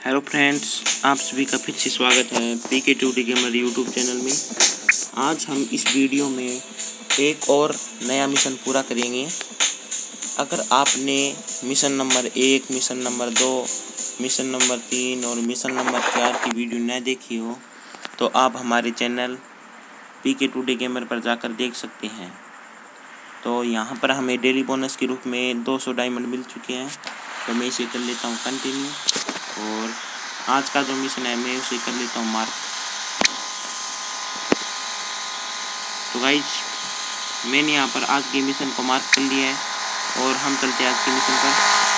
Hello friends आप सभी का फिर से स्वागत है P K two D gamer YouTube channel में। आज हम इस वीडियो में एक और नया मिशन पूरा करेंगे। अगर आपने मिशन नंबर एक मिशन नंबर दो मिशन नंबर तीन और मिशन नंबर चार की वीडियो न देखी हो तो आप हमारे channel P K two D gamer पर जाकर देख सकते हैं। तो यहाँ पर हमें डेली बोनस के रूप में 200 डायमंड मिल चुके हैं। तो मैं इसे कर लेता हूँ कंटिन्यू और आज का जो मिशन है, मैं उसे कर लेता हूँ मार्क तो गाइज़ मैंने यहाँ पर आज के मिशन को मार्क कर लिया है और हम चलते हैं आज के मिशन पर.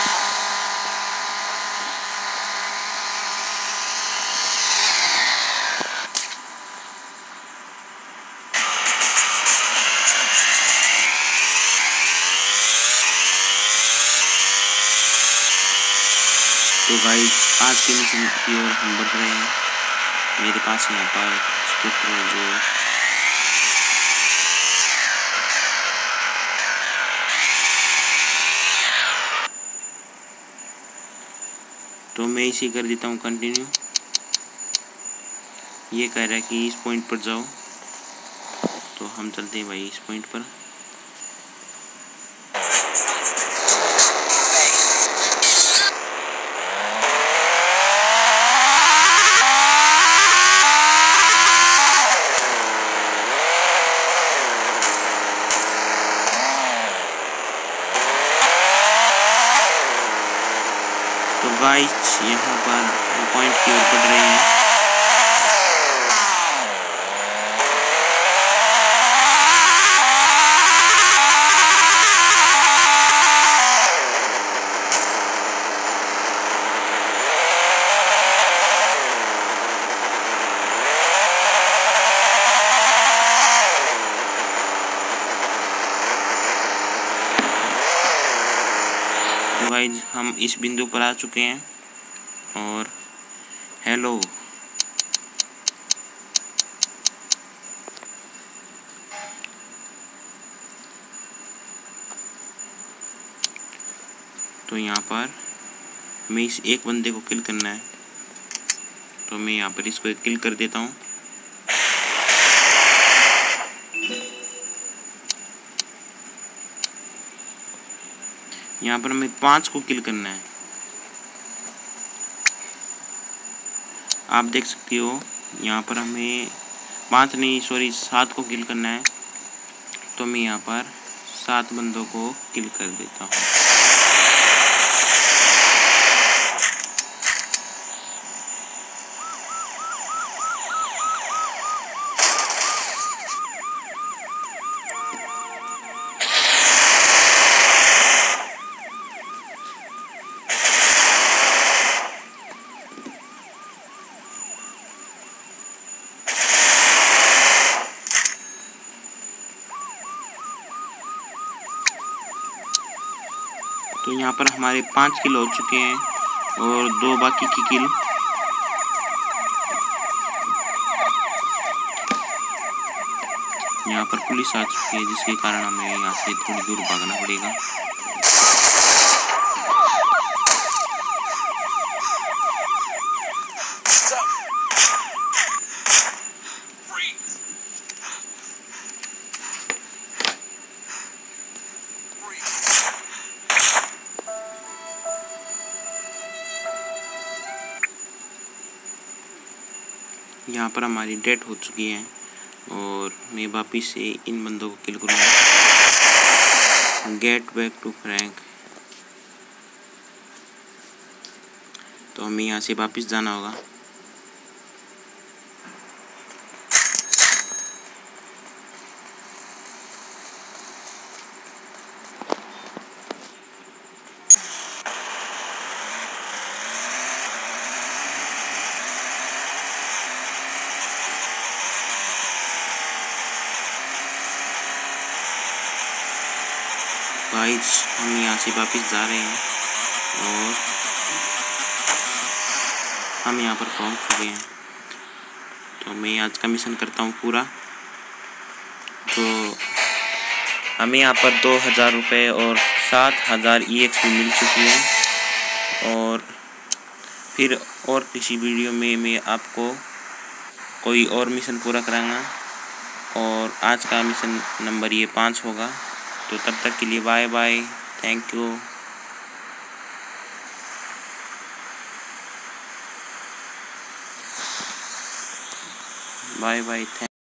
तो भाई, आज के मिशन की ओर हम बढ़ रहे हैं। मेरे पास यहाँ पर स्कूटर जो तो मैं इसी कर देता हूँ कंटिन्यू ये कह रहा है कि इस पॉइंट पर जाओ। तो हम चलते हैं भाई इस पॉइंट पर। गाइस यहाँ पर पॉइंट की ओर बढ़ रहे हैं। गाइज़ हम इस बिंदु पर आ चुके हैं और हेलो तो यहाँ पर हमें इस एक बंदे को किल करना है। तो मैं यहाँ पर इसको किल कर देता हूँ। यहाँ पर हमें पाँच को किल करना है। आप देख सकते हो, यहाँ पर हमें पाँच नहीं सॉरी सात को किल करना है। तो मैं यहाँ पर सात बंदों को किल कर देता हूँ। तो यहाँ पर हमारे पाँच किल हो चुके हैं और दो बाकी की किल। यहाँ पर पुलिस आ चुकी है, जिसके कारण हमें यहाँ से थोड़ी दूर भागना पड़ेगा। यहाँ पर हमारी डेथ हो चुकी है और मैं वापिस से इन बंदों को किल करूँगा। गेट बैक टू फ्रैंक तो हमें यहाँ से वापस जाना होगा गाइस हम यहाँ से वापस जा रहे हैं और हम यहाँ पर पहुँच चुके हैं। तो मैं आज का मिशन करता हूँ पूरा। तो हमें यहाँ पर दो हज़ार रुपये और सात हज़ार ई एक्स मिल चुकी है। और फिर और किसी वीडियो में मैं आपको कोई और मिशन पूरा कराऊँगा। और आज का मिशन नंबर ये पाँच होगा। तो तब तक के लिए bye bye thank you bye bye thank